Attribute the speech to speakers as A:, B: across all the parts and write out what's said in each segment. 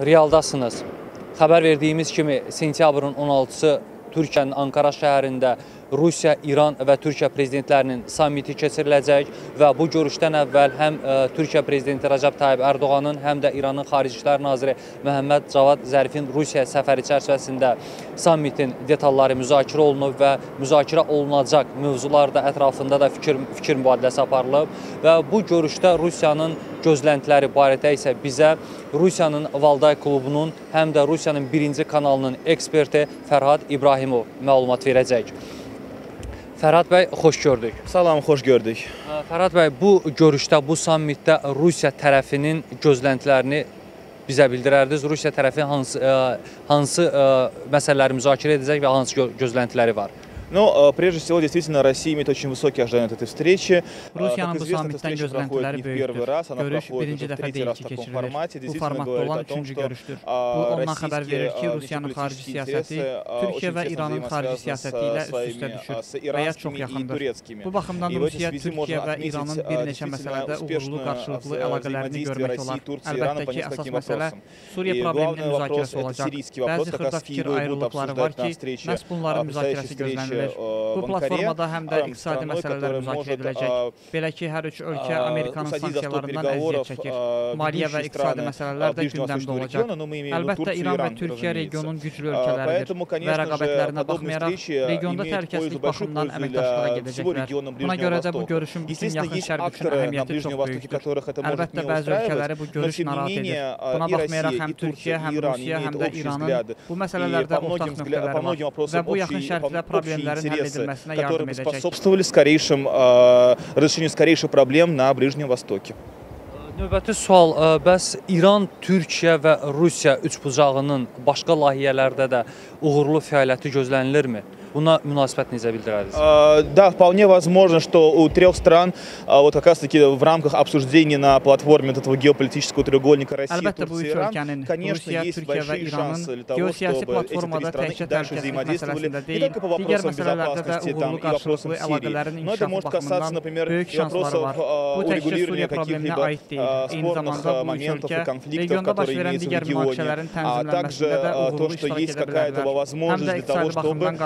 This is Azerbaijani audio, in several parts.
A: Realdasınız. Xəbər verdiyimiz kimi sentyabrın 16-sı Türkiyənin Ankara şəhərində Rusiya, İran və Türkiyə prezidentlərinin sammiti keçiriləcək və bu görüşdən əvvəl həm ə, Türkiyə prezidenti Rəcəb Tayyib Ərdoğanın, həm də İranın Xarici İşlər naziri Məhəmməd Cavad Zərifin Rusiya səfəri çərçivəsində sammitin detalları müzakirə olunub və müzakirə olunacaq mövzular da ətrafında da fikir fikir mübadiləsi aparılıb və bu görüşdə Rusiyanın gözləntiləri barədə isə bizə Rusiyanın Valday klubunun həm də Rusiyanın birinci kanalının eksperti Fərhad İbrahimov məlumat verəcək. Fərhad bəy, xoş gördük.
B: Salam, xoş gördük.
A: Fərhad bəy, bu görüşdə, bu sammitdə Rusiya tərəfinin gözləntilərini bizə bildirərdiniz. Rusiya tərəfi hansı hansı məsələləri müzakirə edəcək və hansı gö- gözləntiləri var?
B: Ну, э, прежде всего, действительно, Россия имеет очень высокие ожидания от этой встречи. Э,
C: Rusiyanın
B: Как
C: bu
B: известно, эта
C: sammitdən
B: встреча проходит
C: gözləntiləri
B: не в первый
C: böyükdür.
B: раз, она
C: Görüş
B: проходит
C: birinci
B: уже в
C: dəfə
B: третий
C: deyil
B: раз
C: ki,
B: в таком
C: keçirilir.
B: формате.
C: Bu
B: Действительно
C: formatda
B: говорит
C: olan
B: о том,
C: üçüncü
B: что
C: görüşdür.
B: а,
C: Bu ondan xəbər
B: российские,
C: verir ki,
B: а,
C: Rusiyanın xarici
B: геополитические
C: siyasəti
B: интересы, а,
C: Türkiyə
B: очень
C: və
B: тесно
C: İranın xarici
B: взаимосвязаны
C: siyasəti
B: с
C: ilə üst-üstə
B: своими, а,
C: düşür
B: с
C: və ya çox
B: иранскими и
C: yaxındır.
B: турецкими.
C: Bu baxımdan
B: И в этой
C: Rusiya,
B: связи
C: Türkiyə
B: можно
C: və
B: отметить,
C: İranın
B: а,
C: bir neçə
B: действительно
C: məsələdə uğurlu
B: успешное
C: qarşılıqlı
B: вза-
C: əlaqələrini
B: взаимодействие
C: görmək
B: России
C: olar.
B: и Турции и Ирана по
C: Əlbəttə ki, əsas
B: нескольким
C: məsələ
B: вопросам.
C: Suriya
B: И
C: probleminin
B: главный вопрос
C: müzakirəsi
B: это
C: olacaq.
B: сирийский вопрос,
C: Bəzi
B: как раз
C: xırda
B: в
C: fikir
B: Киеве будут
C: ayrılıqları var
B: обсуждать на
C: ki,
B: встрече,
C: məhz bunların
B: а, предстоящей
C: müzakirəsi
B: встрече
C: gözlənilir.
B: edilir.
C: Bu platformada həm də iqtisadi məsələlər müzakirə ediləcək. Belə ki, hər üç ölkə Amerikanın sanksiyalarından əziyyət çəkir. Maliyyə və iqtisadi məsələlər də gündəmdə olacaq. Əlbəttə, İran və Türkiyə regionun güclü ölkələridir və rəqabətlərinə baxmayaraq, regionda təhlükəsizlik baxımından əməkdaşlığa gedəcəklər. Buna görə də bu görüşün bütün yaxın şərq üçün əhəmiyyəti çox böyükdür. Əlbəttə, bəzi ölkələri bu görüş narahat edir. Buna baxmayaraq, həm Türkiyə, həm Rusiya, həm də İranın bu məsələlərdə ortaq nöqtələri var və bu yaxın şərqdə problemlər
B: интересы,
C: edilməsinə
B: которые
C: yardım
B: бы
C: edəcək.
B: способствовали скорейшим а, разрешению скорейших проблем на Ближнем Востоке.
A: Növbəti sual, ə, bəs İran, Türkiyə və Rusiya üçbucağının başqa layihələrdə də uğurlu fəaliyyəti gözlənilirmi? Buna münasibət necə bildirərdiniz?
B: Да, вполне возможно, что у трех стран а, вот как раз-таки в рамках обсуждений на платформе этого геополитического треугольника России, Турции, Иран, конечно, есть большие шансы для того, чтобы эти три страны дальше взаимодействовали. не только по вопросам безопасности там, и вопросам Сирии, но это может касаться, например,
C: а,
B: а,
C: и вопросов
B: урегулирования каких-либо спорных моментов и конфликтов, которые имеются в регионе, а также то, что есть какая-то возможность для того, чтобы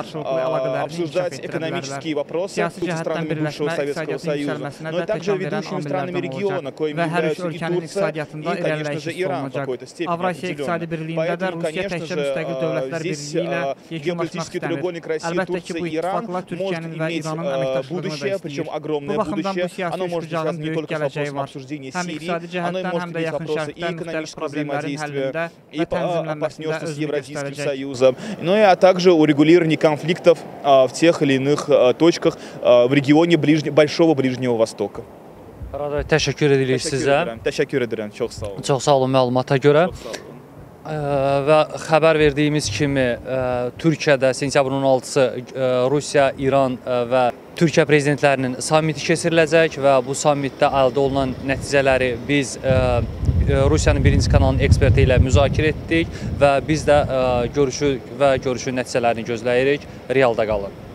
C: Э,
B: обсуждать экономические вопросы с странами бывшего Советского Союза, но и также ведущими странами региона, коими являются и Турция, и, конечно же, Иран в какой-то степени Поэтому, конечно же, а, здесь а, геополитический треугольник России,
C: Турция
B: и Иран может иметь а, будущее, причем огромное будущее. Оно может быть связано не только с вопросом обсуждения Сирии, оно может иметь вопросы и экономического взаимодействия, и партнерства с Евразийским Союзом, Ну и а также урегулирование конфликта конфликтов а, в тех или иных а, точках а, в регионе ближне- Большого Ближнего Востока.
A: Fərhad bəy, təşəkkür edirik
B: Teşekkür
A: sizə.
B: ederim. Teşekkür ederim. Çok sağ olun.
A: Çox sağ olun məlumata görə.
B: Çok sağ olun.
A: Ə, və xəbər verdiyimiz kimi ə, Türkiyədə sentyabrın 16-sı ə, Rusiya, İran ə, və Türkiyə prezidentlərinin sammiti keçiriləcək və bu sammitdə əldə olunan nəticələri biz ə, ə, Rusiyanın birinci kanalının eksperti ilə müzakirə etdik və biz də ə, görüşü və görüşün nəticələrini gözləyirik. Realda qalın.